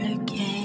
okay.